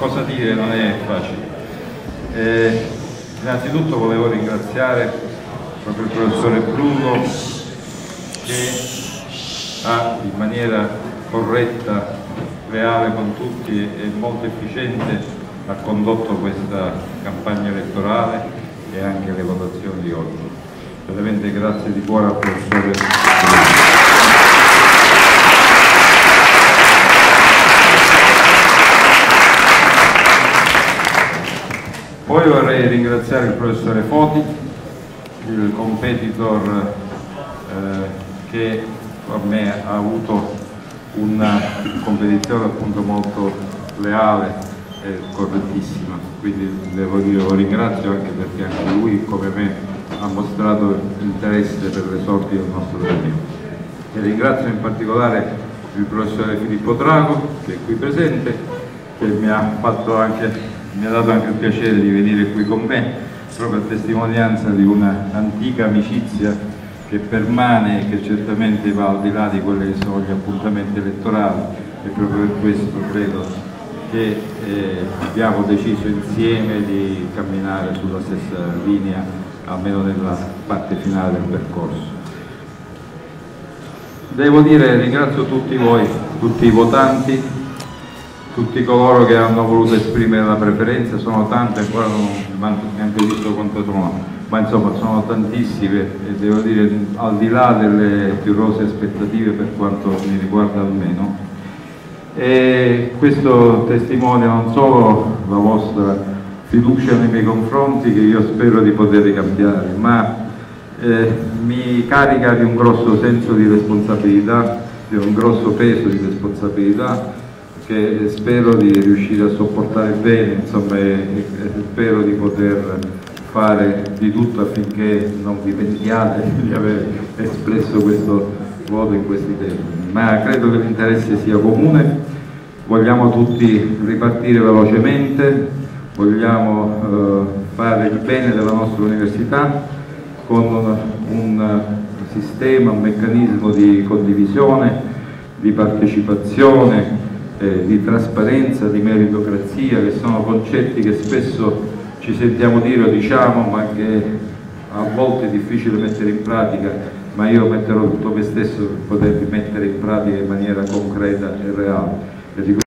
cosa dire non è facile. Eh, innanzitutto volevo ringraziare proprio il professore Bruno che ha in maniera corretta, reale con tutti e molto efficiente ha condotto questa campagna elettorale e anche le votazioni di oggi. Veramente grazie di cuore al professore Bruno. Poi vorrei ringraziare il professore Foti, il competitor eh, che per me ha avuto una competizione appunto molto leale e correttissima, quindi devo dire lo ringrazio anche perché anche lui come me ha mostrato interesse per le sorti del nostro torneo. E ringrazio in particolare il professore Filippo Drago che è qui presente, che mi ha fatto anche mi ha dato anche il piacere di venire qui con me, proprio a testimonianza di un'antica amicizia che permane e che certamente va al di là di quelli che sono gli appuntamenti elettorali e proprio per questo credo che eh, abbiamo deciso insieme di camminare sulla stessa linea, almeno nella parte finale del percorso. Devo dire, ringrazio tutti voi, tutti i votanti, tutti coloro che hanno voluto esprimere la preferenza, sono tante, ancora non neanche visto quanto sono, ma insomma sono tantissime e devo dire al di là delle più rose aspettative per quanto mi riguarda almeno. E questo testimonia non solo la vostra fiducia nei miei confronti che io spero di poter ricambiare, ma eh, mi carica di un grosso senso di responsabilità, di un grosso peso di responsabilità che spero di riuscire a sopportare bene, insomma, e, e spero di poter fare di tutto affinché non vi pentiate di aver espresso questo voto in questi termini, ma credo che l'interesse sia comune, vogliamo tutti ripartire velocemente, vogliamo eh, fare il bene della nostra università con un sistema, un meccanismo di condivisione, di partecipazione, eh, di trasparenza, di meritocrazia, che sono concetti che spesso ci sentiamo dire o diciamo, ma che a volte è difficile mettere in pratica, ma io metterò tutto me stesso per poterli mettere in pratica in maniera concreta e reale.